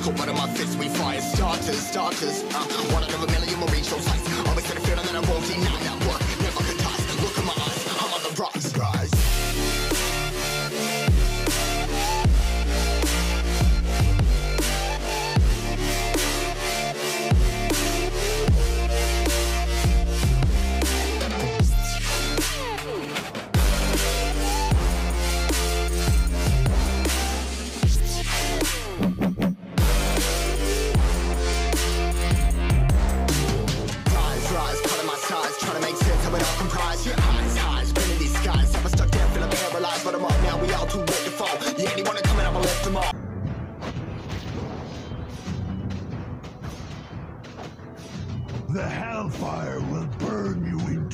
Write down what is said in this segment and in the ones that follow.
Caught one of my fists, we fire starters, starters. Uh, one out of a million will reach those heights. Always had a feeling that I won't deny that work. Never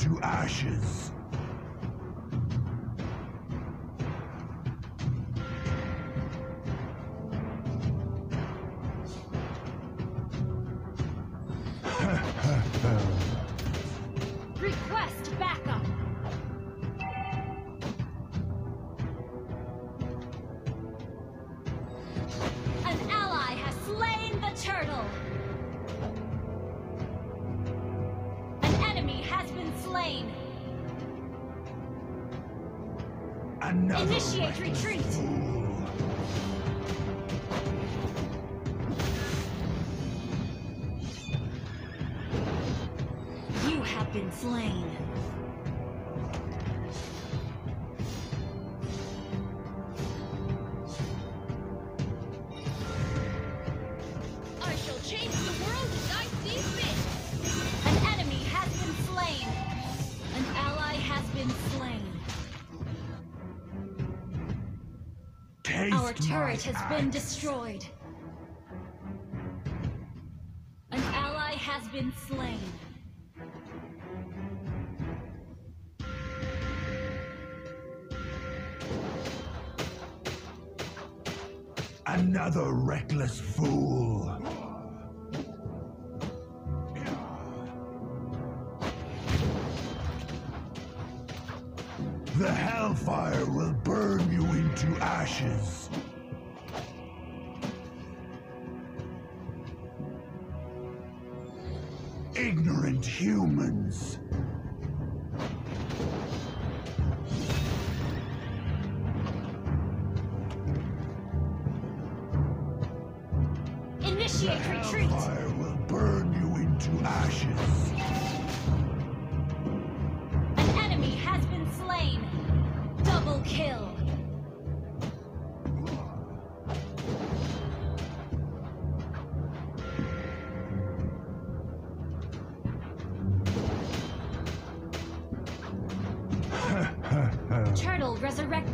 into ashes. Slain. Another Initiate retreat. fool. You have been slain. I shall change been slain. Taste Our turret has been destroyed. An ally has been slain. Another reckless fool. Ignorant humans.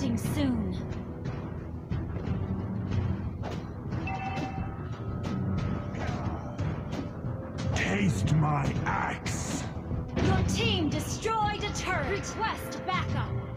Resurrecting soon. Taste my axe. Your team destroyed a turret. Request backup.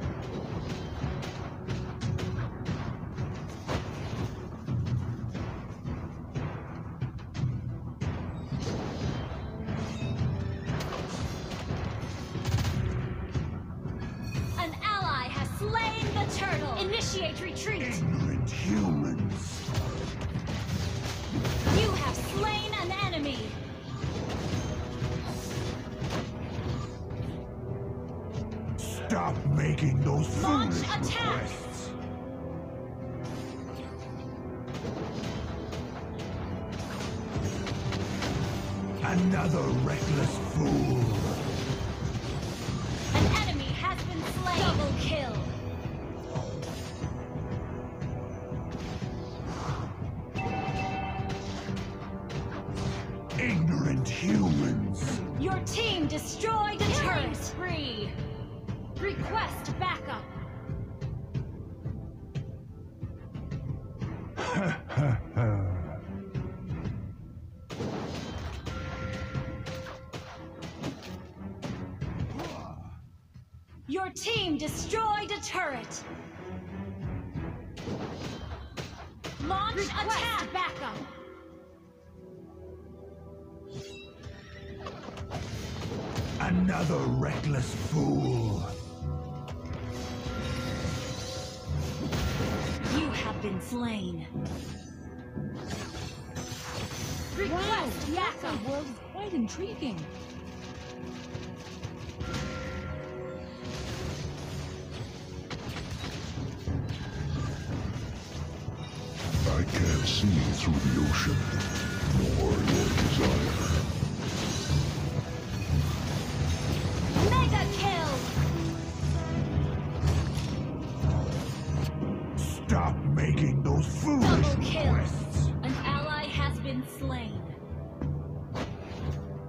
Stop making those Launch foolish attack. requests. Another reckless fool. An enemy has been slain. Double kill. Ignorant humans. Your team destroyed a turret. Spree. Request backup. Your team destroyed a turret. Launch attack backup. Another reckless fool. Been slain. Request the backup. outside world is quite intriguing. I can't see through the ocean, nor your desire. Mega kill! Stop making those foolish requests! An ally has been slain.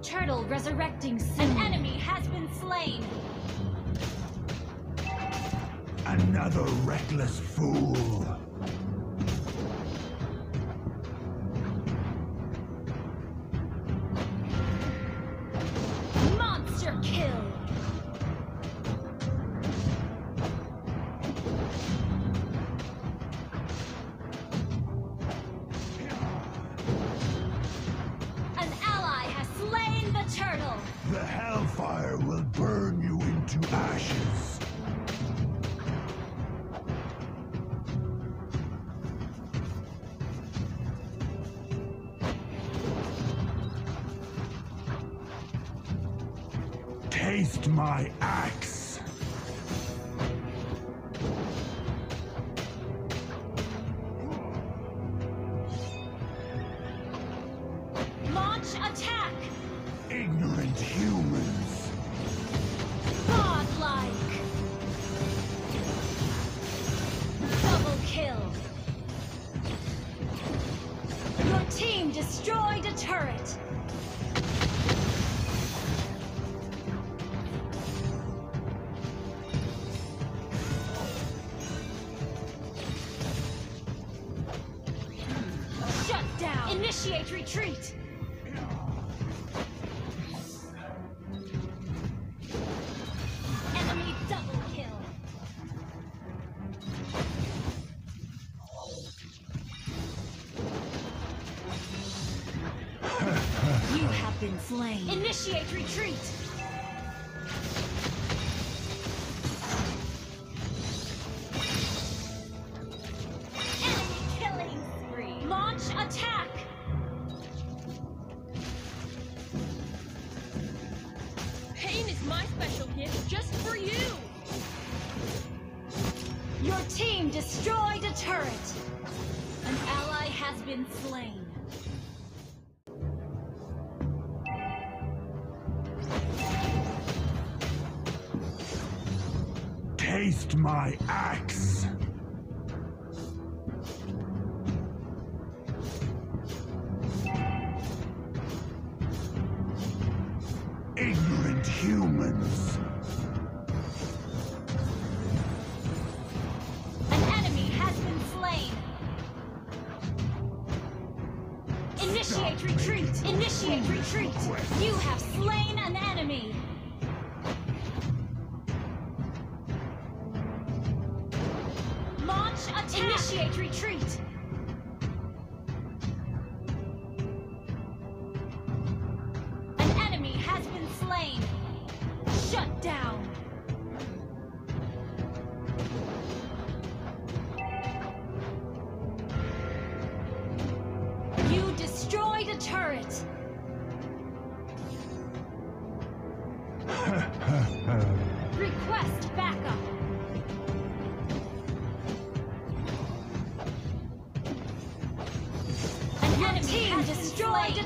Turtle resurrecting soon. An hmm. enemy has been slain. Another reckless fool! Monster kill! Taste my axe! Launch attack! Ignorant humans! Godlike! Double kill! Your team destroyed a turret! Retreat! Enemy double kill! You have been slain. Initiate retreat! Just for you. Your team destroyed a turret! An ally has been slain. Taste my axe! Retreat! You have slain an enemy! Launch attack! Initiate retreat! An enemy has been slain! Shut down! You destroyed a turret!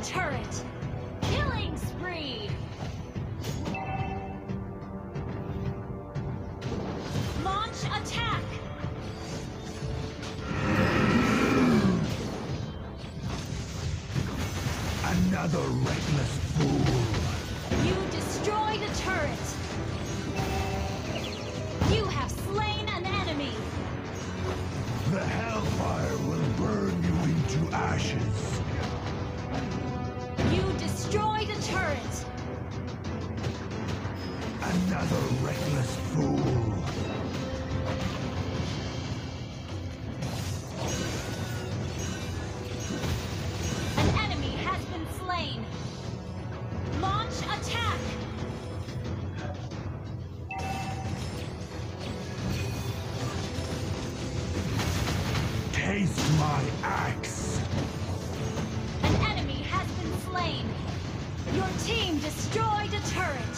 Turret! Killing spree! Launch attack! Another reckless fool! You destroyed the turret! Another reckless fool! An enemy has been slain! Launch attack! Taste my axe! An enemy has been slain. Your team destroyed a turret.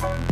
Bye.